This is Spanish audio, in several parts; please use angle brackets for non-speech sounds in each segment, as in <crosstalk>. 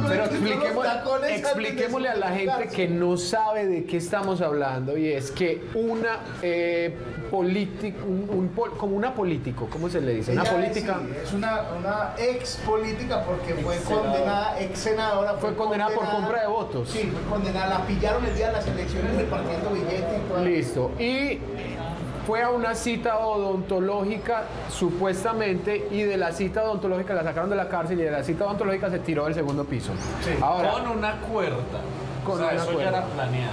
Pero tacones antes de expliquémosle a la gente que no sabe de qué estamos hablando y es que una eh, política, un, un pol- como una político, ¿cómo se le dice? Una Ella es, política. sí, es una, una ex política porque fue condenada, ex senadora. Fue condenada por compra de votos. Sí, fue condenada. La pillaron el día de las elecciones repartiendo billetes y todo. Listo. Y fue a una cita odontológica, supuestamente, y de la cita odontológica la sacaron de la cárcel y de la cita odontológica se tiró del segundo piso. Ahora, Con una cuerda. Con o sea, una eso cuerda. ya era planeado.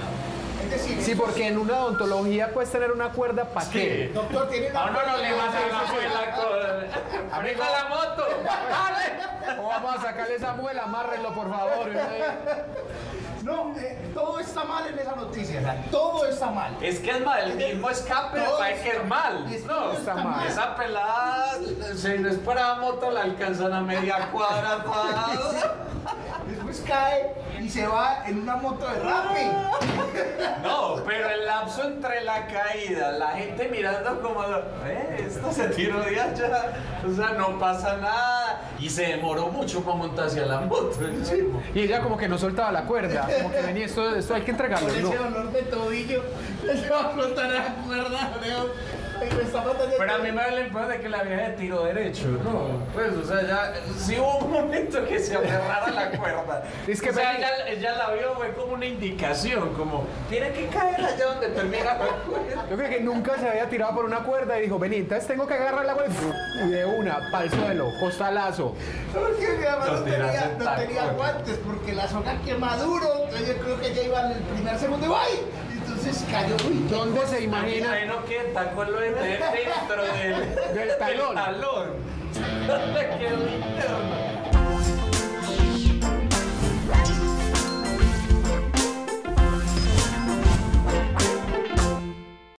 Decir, sí, porque en una odontología puedes tener una cuerda para qué. sí, Doctor, tiene una A uno no le cuerda- mata la. ¡Amigo la moto! <laughs> ¡Dale! O vamos a sacarle esa muela, amárrenlo por favor. <laughs> No, eh, mal en esa noticia. o sea, todo está mal. Es que es mal, el mismo escape para que es mal. es- No, está mal. Esa pelada, si no es para moto, la alcanzan a media <laughs> cuadra. Después cae y se va en una moto de rape. Lapso entre la caída, la gente mirando como, eh, esto se tiró de allá, o sea, no pasa nada. Y se demoró mucho para montarse a la moto. el tipo. Y ella como que no soltaba la cuerda, como que venía, esto, esto hay que entregarlo. Con No. ese dolor de tobillo, <laughs> se va a flotar la cuerda, Leo. Pero a mí me da la impresión de que la vieja de tiro derecho, ¿no? Pues, o sea, ya, sí hubo un momento que se aferrara la cuerda. Es que o sea, ella, ella la vio, fue como una indicación, como, tiene que caer allá donde termina la cuerda. Yo creo que nunca se había tirado por una cuerda y dijo, vení, entonces tengo que agarrar la cuerda y de una, pa'l suelo, costalazo. Porque mi mamá no tenía, en no tenía guantes porque la zona quema duro. Entonces yo creo que ella iba en el primer segundo y ¡ay! Entonces cayó. Uy, ¿Dónde se imagina? Imagino que el tacón lo de dentro del, Del talón. talón. <laughs> Qué